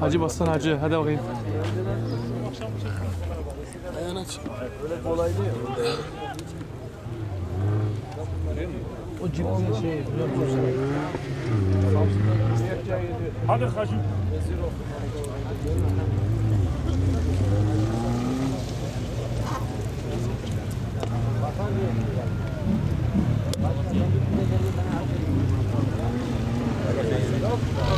Hacı bassan hacı. Hadi bakayım. O cipli şey biliyor musun? Hadi hacı. Dördüncü,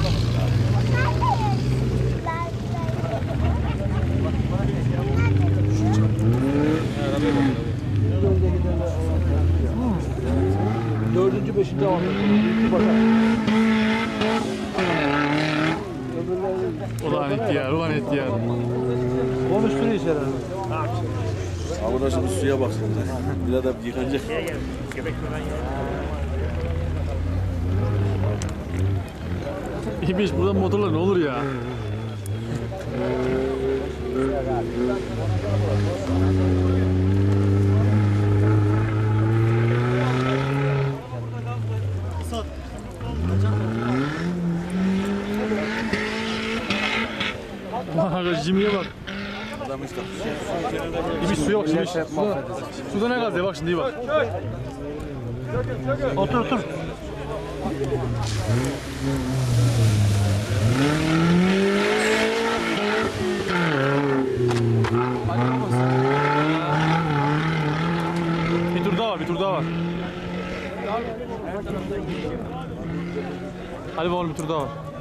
beşinci avantaj. Büyük bakar. Ulan ihtiyar, ulan ihtiyar. konuşturuyor herhalde. Abi da şimdi suya bak şimdi. Bir de yıkanacak. İbiş buradan motorla ne olur ya? Aga Jimmy'ye bak. İbiş su yok şimdi. Suda, suda ne gaz ya bak şimdi iyi bak. Otur otur. Bir tur daha var, bir tur daha var. Hadi bakalım bir tur daha var.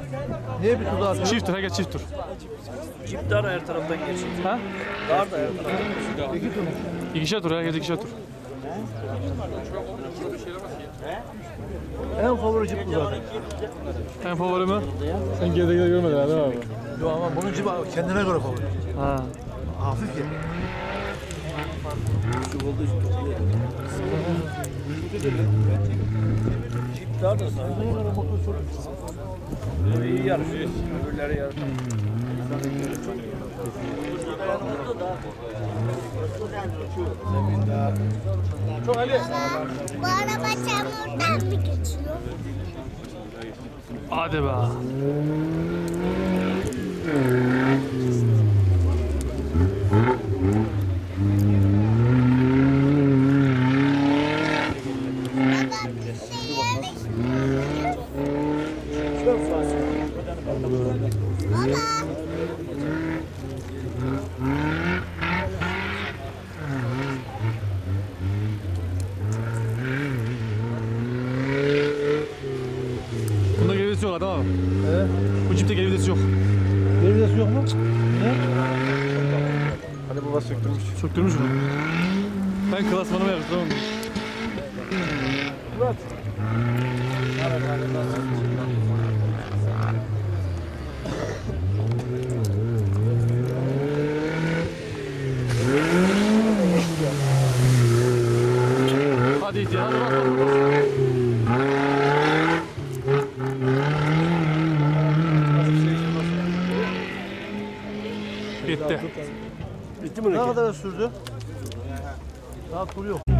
Niye bir tuzağa atıyor? Çift tur, herkes çift tur. Cip dar her taraftan geçiyor. Ha? Dar da her taraftan. İkişer tur, herkes ikişer tur. En favori cip bu zaten. En favori mi? Sen geride geride görmedin ha değil mi abi? Yok ama bunun cipi kendine göre favori. Ha. Hafif ya. Cip dar da sağ. Bu iyi yarışıyor. Öbürleri yarışıyor. Bu araba çamurdan mı geçiyor? Hadi be. Baba bir şey yerleştiriyor. Baba. Bunda geri vitesi yok adam abi. He? Bu cipte geri vitesi yok. Geri vitesi yok mu? Ne? Hani baba söktürmüş. Söktürmüş mü? Ben klasmanıma yakıştıramam. Hadi bas. Bitti. Ne kadar sürdü? Daha tur yok.